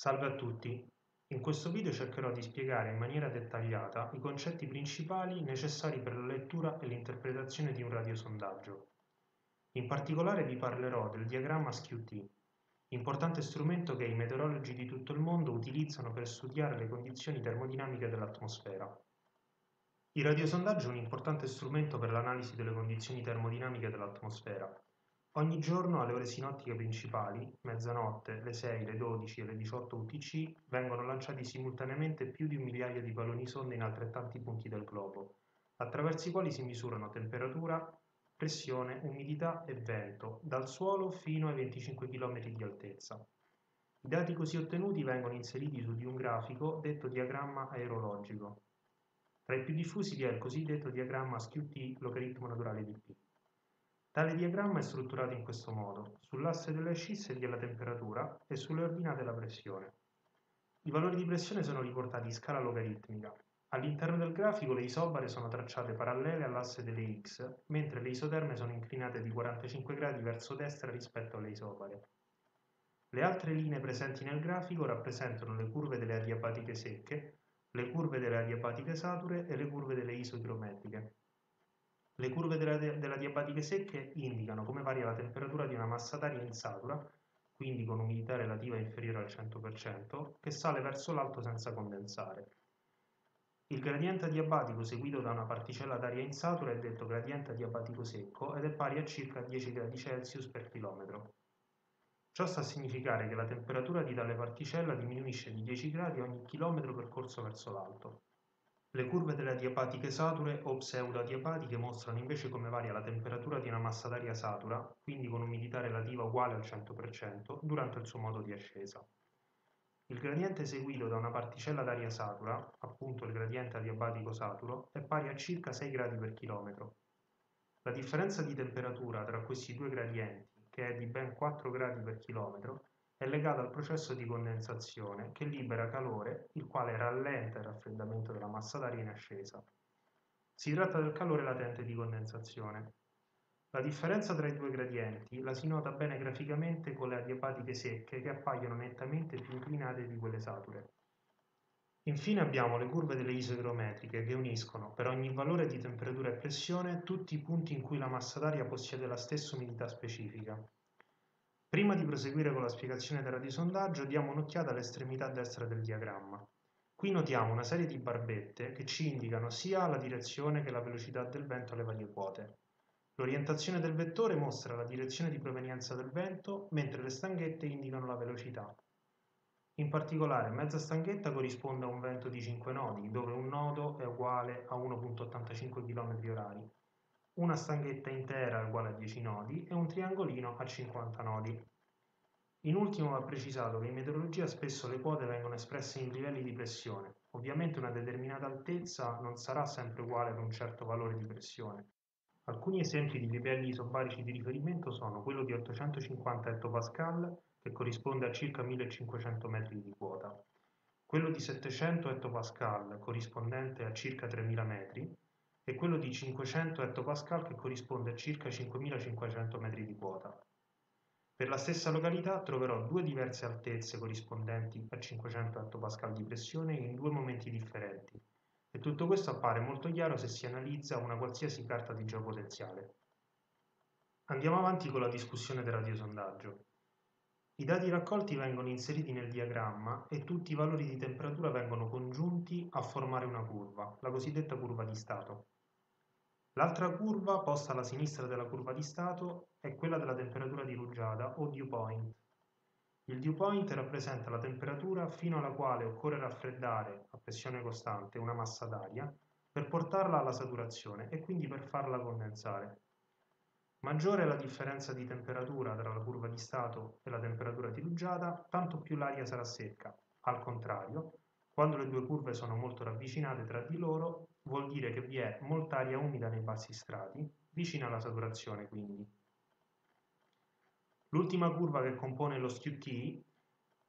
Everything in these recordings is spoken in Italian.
Salve a tutti, in questo video cercherò di spiegare in maniera dettagliata i concetti principali necessari per la lettura e l'interpretazione di un radiosondaggio. In particolare vi parlerò del diagramma SQT, importante strumento che i meteorologi di tutto il mondo utilizzano per studiare le condizioni termodinamiche dell'atmosfera. Il radiosondaggio è un importante strumento per l'analisi delle condizioni termodinamiche dell'atmosfera. Ogni giorno alle ore sinottiche principali, mezzanotte, le 6, le 12 e le 18 UTC, vengono lanciati simultaneamente più di un migliaio di palloni sonde in altrettanti punti del globo, attraverso i quali si misurano temperatura, pressione, umidità e vento, dal suolo fino ai 25 km di altezza. I dati così ottenuti vengono inseriti su di un grafico detto diagramma aerologico. Tra i più diffusi vi è il cosiddetto diagramma SQT logaritmo naturale di P. Tale diagramma è strutturato in questo modo, sull'asse delle ascisse vi è la temperatura e sulle ordinate la pressione. I valori di pressione sono riportati in scala logaritmica. All'interno del grafico le isobare sono tracciate parallele all'asse delle x, mentre le isoterme sono inclinate di 45 gradi verso destra rispetto alle isobare. Le altre linee presenti nel grafico rappresentano le curve delle adiabatiche secche le curve delle adiabatiche sature e le curve delle isochilometriche. Le curve delle adiabatiche secche indicano come varia la temperatura di una massa d'aria insatura, quindi con umidità relativa inferiore al 100%, che sale verso l'alto senza condensare. Il gradiente adiabatico seguito da una particella d'aria insatura è detto gradiente adiabatico secco ed è pari a circa 10 gradi Celsius per chilometro. Ciò sta a significare che la temperatura di tale particella diminuisce di 10 gradi ogni chilometro percorso verso l'alto. Le curve delle adiabatiche sature o pseudoadiabatiche mostrano invece come varia la temperatura di una massa d'aria satura, quindi con umidità relativa uguale al 100%, durante il suo modo di ascesa. Il gradiente seguito da una particella d'aria satura, appunto il gradiente adiabatico saturo, è pari a circa 6 gradi per chilometro. La differenza di temperatura tra questi due gradienti che è di ben 4 gradi per chilometro, è legata al processo di condensazione che libera calore, il quale rallenta il raffreddamento della massa d'aria in ascesa. Si tratta del calore latente di condensazione. La differenza tra i due gradienti la si nota bene graficamente con le adiabatiche secche che appaiono nettamente più inclinate di quelle sature. Infine abbiamo le curve delle isoidrometriche che uniscono, per ogni valore di temperatura e pressione, tutti i punti in cui la massa d'aria possiede la stessa umidità specifica. Prima di proseguire con la spiegazione del radiosondaggio, diamo un'occhiata all'estremità destra del diagramma. Qui notiamo una serie di barbette che ci indicano sia la direzione che la velocità del vento alle varie quote. L'orientazione del vettore mostra la direzione di provenienza del vento, mentre le stanghette indicano la velocità. In particolare mezza stanghetta corrisponde a un vento di 5 nodi, dove un nodo è uguale a 1.85 km/h, una stanghetta intera uguale a 10 nodi e un triangolino a 50 nodi. In ultimo va precisato che in meteorologia spesso le quote vengono espresse in livelli di pressione. Ovviamente una determinata altezza non sarà sempre uguale ad un certo valore di pressione. Alcuni esempi di livelli isobarici di riferimento sono quello di 850 ettopascal che corrisponde a circa 1500 metri di quota, quello di 700 ettopascal corrispondente a circa 3000 metri e quello di 500 ettopascal che corrisponde a circa 5500 metri di quota. Per la stessa località troverò due diverse altezze corrispondenti a 500 ettopascal di pressione in due momenti differenti e tutto questo appare molto chiaro se si analizza una qualsiasi carta di geopotenziale. Andiamo avanti con la discussione del radiosondaggio. I dati raccolti vengono inseriti nel diagramma e tutti i valori di temperatura vengono congiunti a formare una curva, la cosiddetta curva di stato. L'altra curva posta alla sinistra della curva di stato è quella della temperatura di rugiada o dew point. Il dew point rappresenta la temperatura fino alla quale occorre raffreddare a pressione costante una massa d'aria per portarla alla saturazione e quindi per farla condensare. Maggiore è la differenza di temperatura tra la curva di stato e la temperatura di rugiada, tanto più l'aria sarà secca. Al contrario, quando le due curve sono molto ravvicinate tra di loro, vuol dire che vi è molta aria umida nei bassi strati, vicina alla saturazione quindi. L'ultima curva che compone lo SQT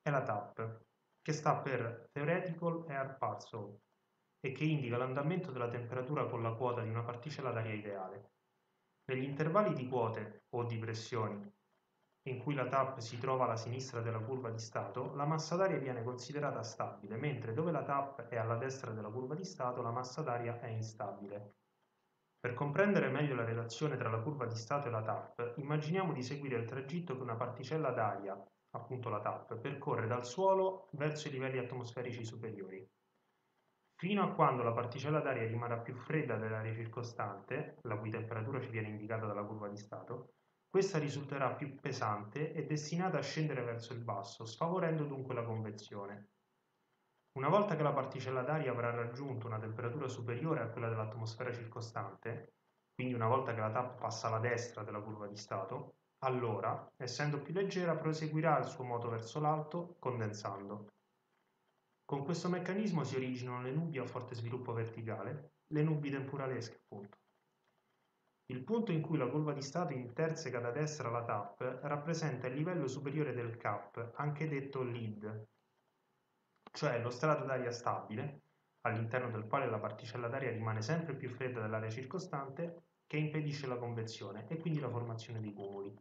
è la TAP, che sta per Theoretical Air Parcel e che indica l'andamento della temperatura con la quota di una particella d'aria ideale. Negli intervalli di quote o di pressioni in cui la TAP si trova alla sinistra della curva di stato, la massa d'aria viene considerata stabile, mentre dove la TAP è alla destra della curva di stato, la massa d'aria è instabile. Per comprendere meglio la relazione tra la curva di stato e la TAP, immaginiamo di seguire il tragitto che una particella d'aria, appunto la TAP, percorre dal suolo verso i livelli atmosferici superiori. Fino a quando la particella d'aria rimarrà più fredda dell'aria circostante, la cui temperatura ci viene indicata dalla curva di stato, questa risulterà più pesante e destinata a scendere verso il basso, sfavorendo dunque la convezione. Una volta che la particella d'aria avrà raggiunto una temperatura superiore a quella dell'atmosfera circostante, quindi una volta che la TAP passa alla destra della curva di stato, allora, essendo più leggera, proseguirà il suo moto verso l'alto, condensando. Con questo meccanismo si originano le nubi a forte sviluppo verticale, le nubi temporalesche appunto. Il punto in cui la curva di stato interseca da destra la TAP rappresenta il livello superiore del CAP, anche detto LID, cioè lo strato d'aria stabile, all'interno del quale la particella d'aria rimane sempre più fredda dell'area circostante, che impedisce la convezione e quindi la formazione di cumuli.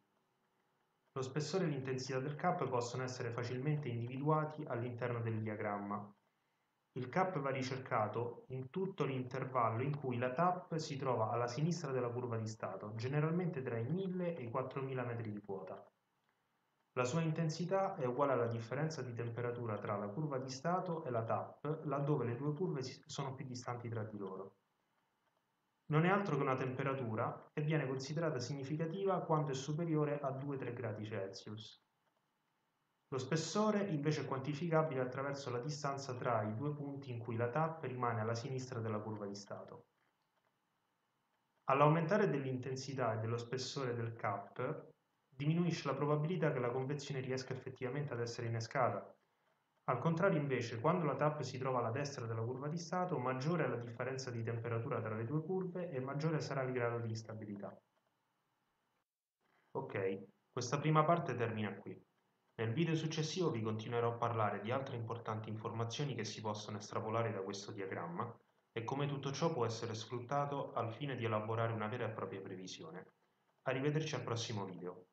Lo spessore e l'intensità del cap possono essere facilmente individuati all'interno del diagramma. Il cap va ricercato in tutto l'intervallo in cui la TAP si trova alla sinistra della curva di stato, generalmente tra i 1000 e i 4000 metri di quota. La sua intensità è uguale alla differenza di temperatura tra la curva di stato e la TAP, laddove le due curve sono più distanti tra di loro. Non è altro che una temperatura e viene considerata significativa quando è superiore a 2-3 gradi Celsius. Lo spessore invece è quantificabile attraverso la distanza tra i due punti in cui la TAP rimane alla sinistra della curva di stato. All'aumentare dell'intensità e dello spessore del cap, diminuisce la probabilità che la convezione riesca effettivamente ad essere innescata. Al contrario invece, quando la TAP si trova alla destra della curva di stato, maggiore è la differenza di temperatura tra le due curve e maggiore sarà il grado di instabilità. Ok, questa prima parte termina qui. Nel video successivo vi continuerò a parlare di altre importanti informazioni che si possono estrapolare da questo diagramma e come tutto ciò può essere sfruttato al fine di elaborare una vera e propria previsione. Arrivederci al prossimo video.